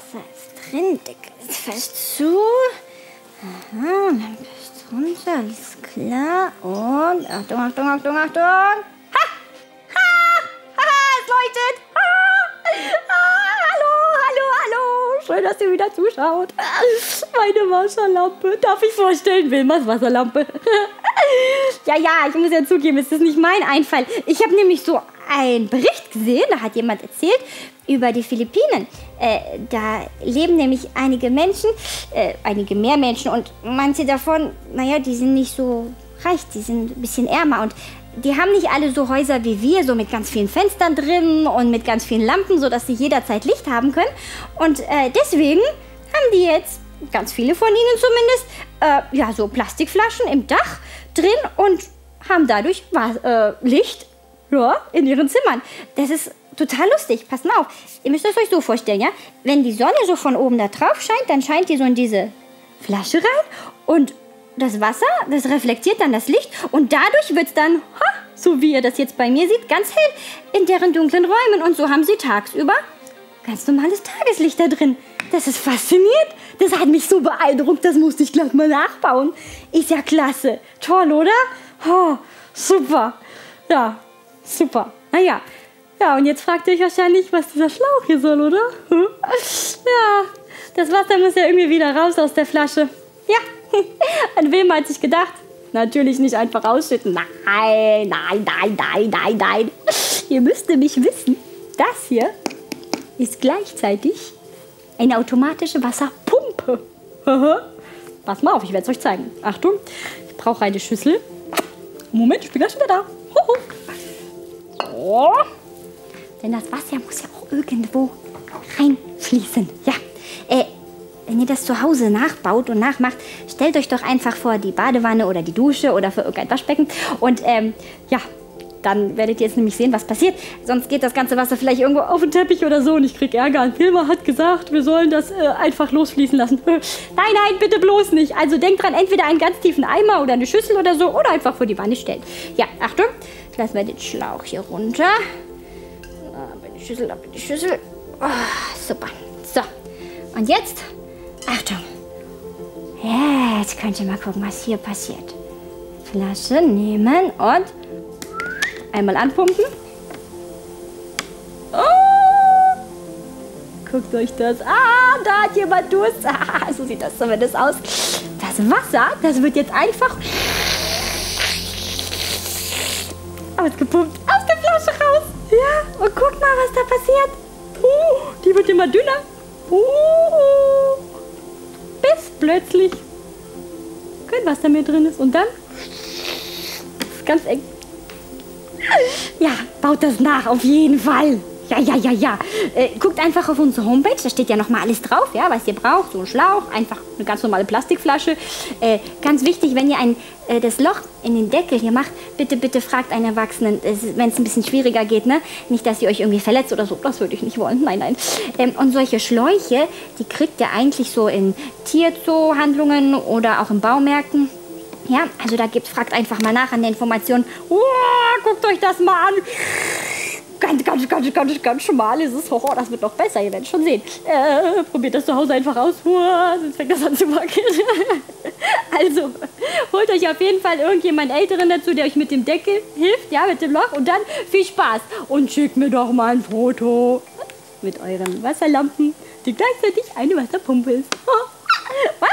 Wasser ist drin, Deckel ist fest zu. Aha, dann bist runter, alles klar. Und Achtung, Achtung, Achtung, Achtung. Ha! Ha! Ha! Es leuchtet! Ha! Ah, hallo, hallo, hallo. Schön, dass ihr wieder zuschaut. Meine Wasserlampe. Darf ich vorstellen, Wilmas Wasserlampe? ja, ja, ich muss ja zugeben, es ist nicht mein Einfall. Ich habe nämlich so einen Bericht gesehen, da hat jemand erzählt über die Philippinen. Äh, da leben nämlich einige Menschen, äh, einige mehr Menschen und manche davon, naja, die sind nicht so reich, die sind ein bisschen ärmer und die haben nicht alle so Häuser wie wir, so mit ganz vielen Fenstern drin und mit ganz vielen Lampen, sodass sie jederzeit Licht haben können. Und äh, deswegen haben die jetzt, ganz viele von ihnen zumindest, äh, ja, so Plastikflaschen im Dach drin und haben dadurch äh, Licht ja, in ihren Zimmern. Das ist total lustig. Passt mal auf. Ihr müsst es euch so vorstellen, ja? Wenn die Sonne so von oben da drauf scheint, dann scheint die so in diese Flasche rein und das Wasser, das reflektiert dann das Licht und dadurch wird es dann, ha, so wie ihr das jetzt bei mir seht, ganz hell in deren dunklen Räumen. Und so haben sie tagsüber ganz normales Tageslicht da drin. Das ist faszinierend. Das hat mich so beeindruckt, das musste ich gleich mal nachbauen. Ist ja klasse. Toll, oder? Oh, super. Ja, super. Naja, ja, und jetzt fragt ihr euch wahrscheinlich, was dieser Schlauch hier soll, oder? Hm? Ja, das Wasser muss ja irgendwie wieder raus aus der Flasche. Ja, an wem hat sich gedacht? Natürlich nicht einfach ausschütten. Nein, nein, nein, nein, nein, nein. Ihr müsst nämlich wissen, das hier ist gleichzeitig eine automatische Wasserpumpe. Pass mal auf, ich werde es euch zeigen. Achtung, ich brauche eine Schüssel. Moment, ich bin gleich wieder da. So. Denn das Wasser muss ja auch irgendwo reinfließen. Ja, äh, wenn ihr das zu Hause nachbaut und nachmacht, stellt euch doch einfach vor die Badewanne oder die Dusche oder für irgendein Waschbecken. Und ähm, ja, dann werdet ihr jetzt nämlich sehen, was passiert. Sonst geht das ganze Wasser vielleicht irgendwo auf den Teppich oder so und ich krieg Ärger. Ein Filmer hat gesagt, wir sollen das äh, einfach losfließen lassen. nein, nein, bitte bloß nicht. Also denkt dran, entweder einen ganz tiefen Eimer oder eine Schüssel oder so oder einfach vor die Wanne stellen. Ja, Achtung, lassen wir den Schlauch hier runter. Schüssel, ab in die Schüssel. Oh, super. So. Und jetzt, Achtung. Jetzt könnt ihr mal gucken, was hier passiert. Flasche nehmen und einmal anpumpen. Oh, guckt euch das. Ah, da hat jemand Durst. Ah, so sieht das zumindest aus. Das Wasser, das wird jetzt einfach ausgepumpt aus der Flasche raus. Ja, und guck mal, was da passiert. Uh, die wird immer dünner. Uh, bis plötzlich kein Wasser mehr drin ist. Und dann ganz eng. Ja, baut das nach, auf jeden Fall. Ja, ja, ja, ja. Äh, guckt einfach auf unsere Homepage, da steht ja nochmal alles drauf, ja, was ihr braucht. So ein Schlauch, einfach eine ganz normale Plastikflasche. Äh, ganz wichtig, wenn ihr ein, äh, das Loch in den Deckel hier macht, bitte, bitte fragt einen Erwachsenen, wenn es ein bisschen schwieriger geht, ne? Nicht, dass ihr euch irgendwie verletzt oder so, das würde ich nicht wollen. Nein, nein. Ähm, und solche Schläuche, die kriegt ihr eigentlich so in Tierzoo-Handlungen oder auch in Baumärkten. Ja, also da gibt, fragt einfach mal nach an der Information. Oh, guckt euch das mal an ganz, ganz, ganz, ganz, ganz schmal ist es. Oh, das wird noch besser, ihr werdet schon sehen. Äh, probiert das zu Hause einfach aus, sonst fängt das an zu wackeln. also, holt euch auf jeden Fall irgendjemand Älteren dazu, der euch mit dem Deckel hilft, ja, mit dem Loch. Und dann viel Spaß. Und schickt mir doch mal ein Foto mit euren Wasserlampen, die gleichzeitig eine Wasserpumpe ist. Tschüssi!